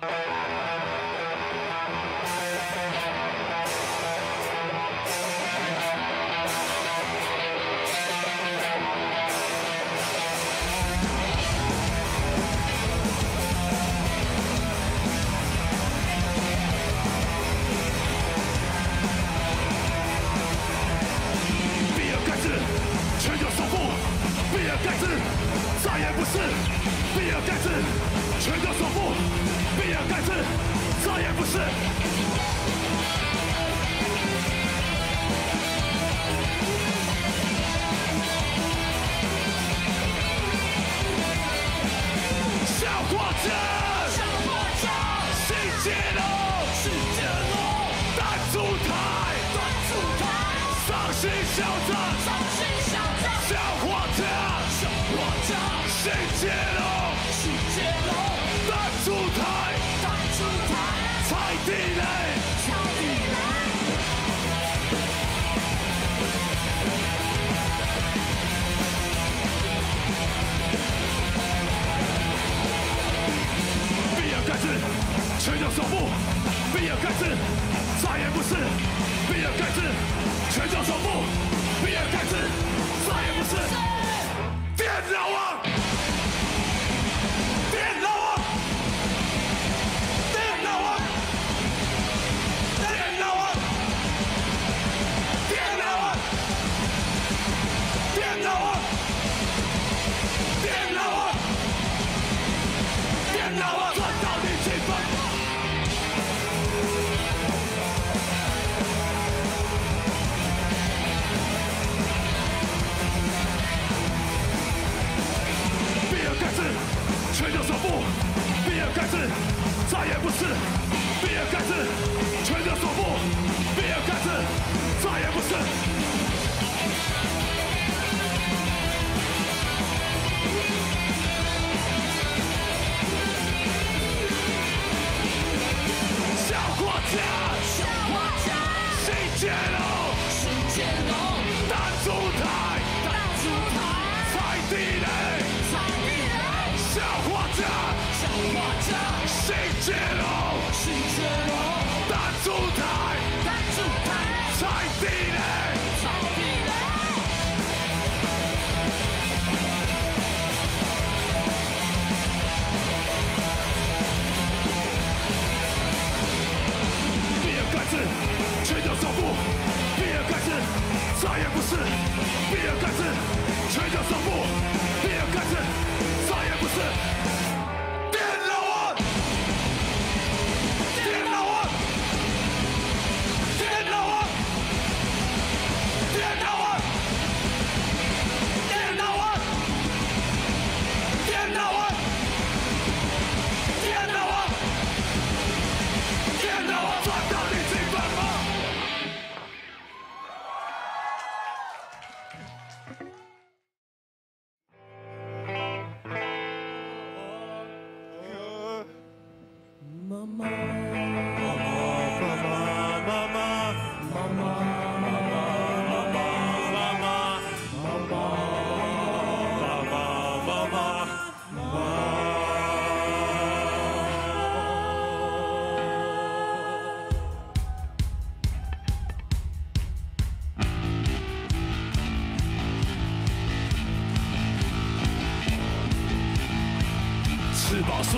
Bye. 小子，重新小子，小伙子，小伙子，新杰龙，新杰龙，大出台，大出台，踩地雷，踩地雷。比尔盖茨，全掉手部，比尔盖茨，再也不是。比尔盖茨，拳脚手部。比尔·盖茨再也不是电脑王。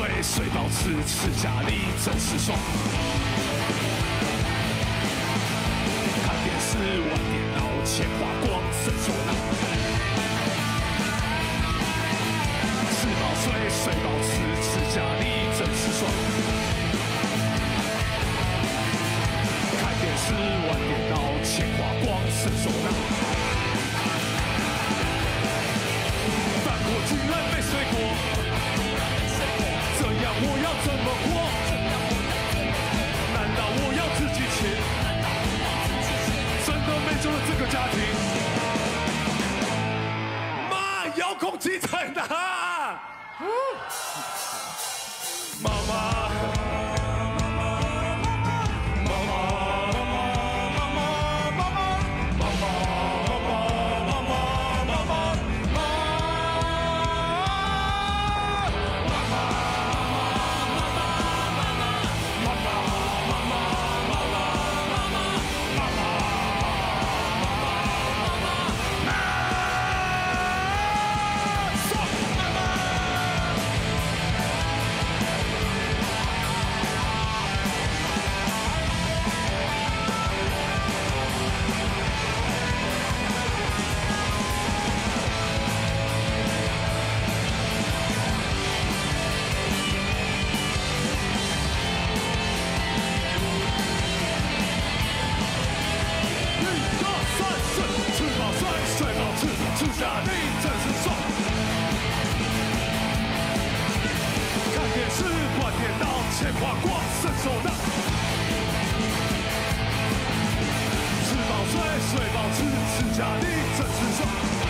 醉，睡饱吃吃假力真是爽。看电视，玩电脑，钱花光，伸手拿。这个家庭。妈遥控器在哪？光伸手的。吃饱睡，睡饱吃，吃家的真吃爽。